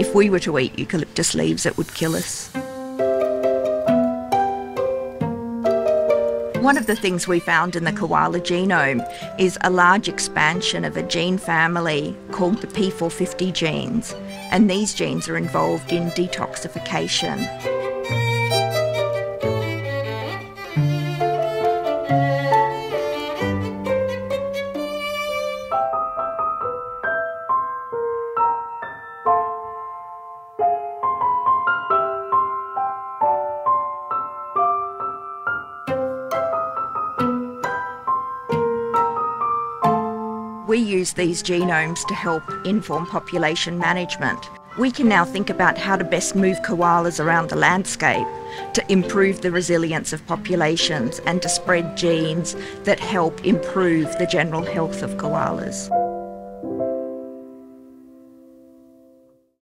if we were to eat eucalyptus leaves, it would kill us. One of the things we found in the koala genome is a large expansion of a gene family called the P450 genes, and these genes are involved in detoxification. We use these genomes to help inform population management. We can now think about how to best move koalas around the landscape to improve the resilience of populations and to spread genes that help improve the general health of koalas.